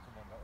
someone that